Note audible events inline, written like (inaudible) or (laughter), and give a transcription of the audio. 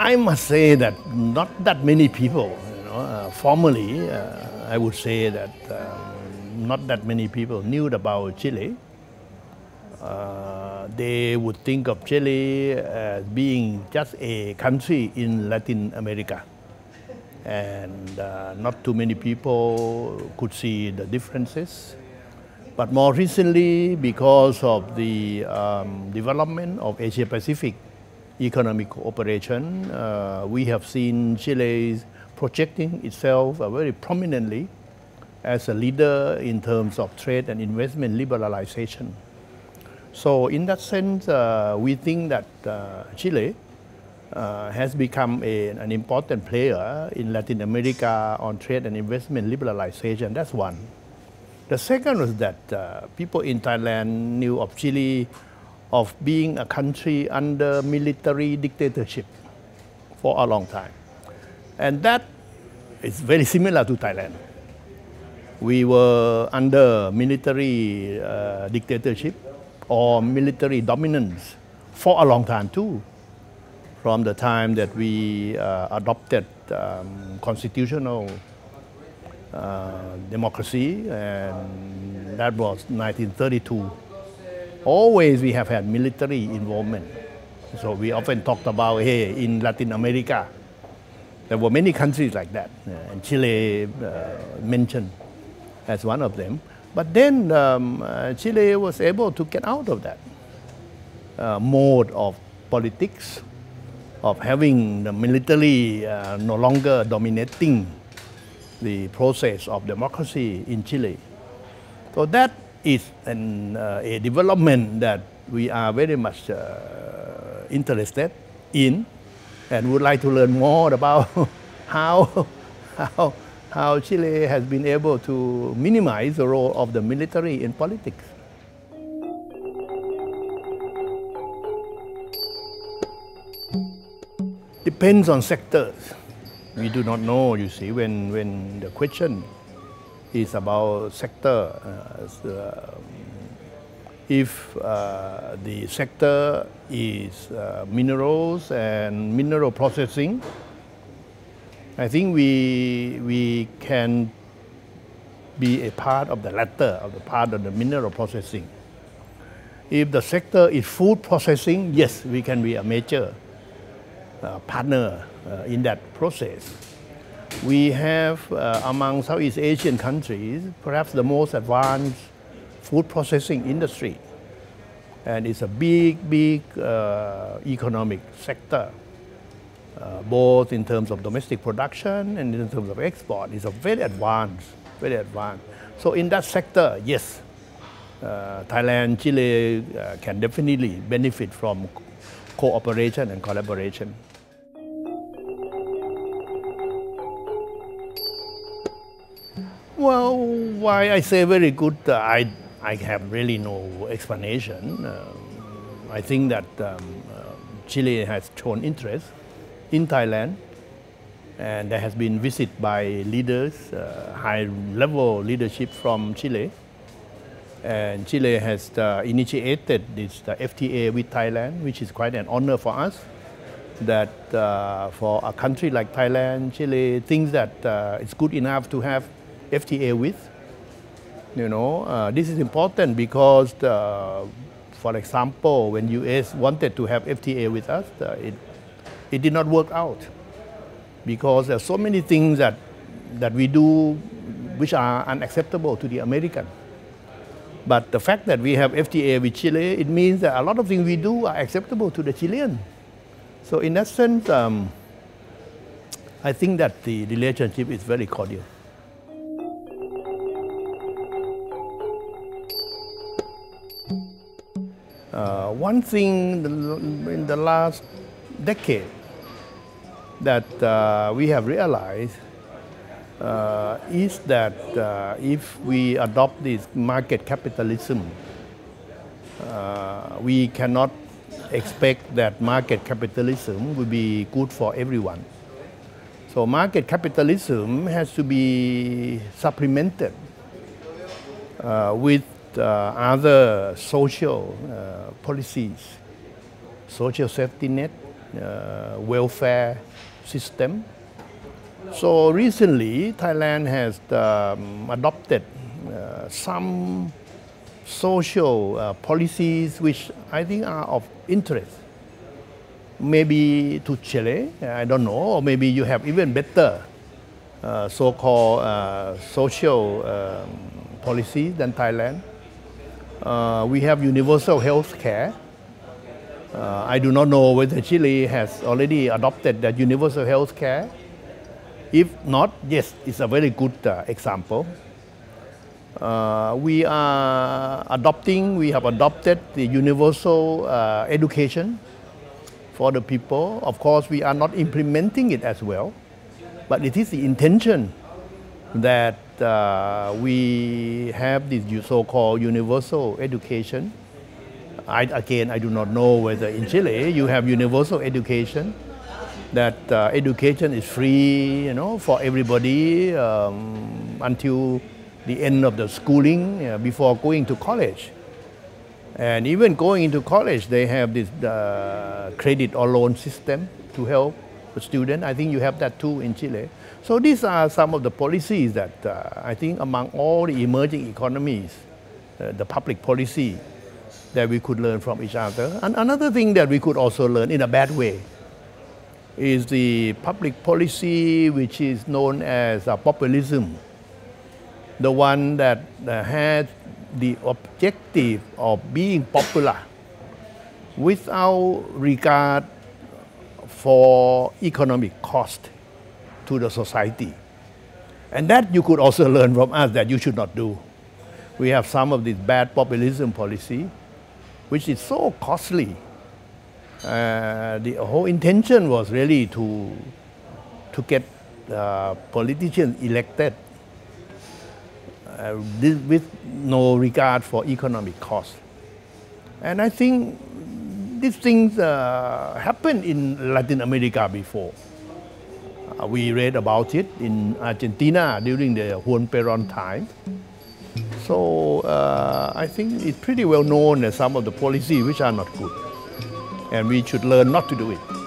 I must say that not that many people, you know, uh, formally, uh, I would say that um, not that many people knew about Chile. Uh, they would think of Chile as being just a country in Latin America. And uh, not too many people could see the differences. But more recently, because of the um, development of Asia Pacific economic cooperation, uh, we have seen Chile projecting itself very prominently as a leader in terms of trade and investment liberalization. So in that sense, uh, we think that uh, Chile uh, has become a, an important player in Latin America on trade and investment liberalization. That's one. The second was that uh, people in Thailand knew of Chile of being a country under military dictatorship for a long time. And that is very similar to Thailand. We were under military uh, dictatorship or military dominance for a long time too. From the time that we uh, adopted um, constitutional uh, democracy, and that was 1932. Always we have had military involvement. So we often talked about, hey, in Latin America, there were many countries like that, uh, and Chile uh, mentioned as one of them. But then um, uh, Chile was able to get out of that uh, mode of politics, of having the military uh, no longer dominating the process of democracy in Chile. So that is an, uh, a development that we are very much uh, interested in and would like to learn more about (laughs) how, how, how Chile has been able to minimize the role of the military in politics. Depends on sectors we do not know, you see, when, when the question is about sector. Uh, uh, if uh, the sector is minerals and mineral processing, I think we, we can be a part of the latter, of the part of the mineral processing. If the sector is food processing, yes, we can be a major uh, partner uh, in that process. We have uh, among Southeast Asian countries perhaps the most advanced food processing industry. And it's a big, big uh, economic sector, uh, both in terms of domestic production and in terms of export. It's a very advanced, very advanced. So in that sector, yes, uh, Thailand, Chile uh, can definitely benefit from cooperation and collaboration. Well, why I say very good, uh, I, I have really no explanation. Uh, I think that um, uh, Chile has shown interest in Thailand and there has been visit by leaders, uh, high-level leadership from Chile. And Chile has uh, initiated this FTA with Thailand, which is quite an honor for us. That uh, for a country like Thailand, Chile thinks that it's good enough to have FTA with. You know, uh, this is important because, the, for example, when US wanted to have FTA with us, uh, it, it did not work out because there are so many things that, that we do which are unacceptable to the American. But the fact that we have FTA with Chile, it means that a lot of things we do are acceptable to the Chilean. So in that sense, um, I think that the relationship is very cordial. Uh, one thing in the last decade that uh, we have realized uh, is that uh, if we adopt this market capitalism, uh, we cannot expect that market capitalism will be good for everyone. So market capitalism has to be supplemented uh, with other social uh, policies, social safety net, uh, welfare system. So recently, Thailand has um, adopted uh, some social uh, policies which I think are of interest. Maybe to Chile, I don't know, or maybe you have even better uh, so-called uh, social um, policy than Thailand. Uh, we have universal health care. Uh, I do not know whether Chile has already adopted that universal health care. If not, yes, it's a very good uh, example. Uh, we are adopting, we have adopted the universal uh, education for the people. Of course, we are not implementing it as well, but it is the intention that uh, we have this so-called universal education. I, again, I do not know whether in Chile you have universal education, that uh, education is free, you know, for everybody um, until the end of the schooling uh, before going to college. And even going into college, they have this uh, credit or loan system to help the student. I think you have that too in Chile. So these are some of the policies that uh, I think among all the emerging economies, uh, the public policy that we could learn from each other. And another thing that we could also learn in a bad way is the public policy which is known as uh, populism, the one that uh, has the objective of being popular without regard for economic cost to the society. And that you could also learn from us that you should not do. We have some of this bad populism policy, which is so costly. Uh, the whole intention was really to, to get uh, politicians elected uh, with no regard for economic cost. And I think these things uh, happened in Latin America before. Uh, we read about it in Argentina during the Juan Perón time. So uh, I think it's pretty well known that some of the policies which are not good. And we should learn not to do it.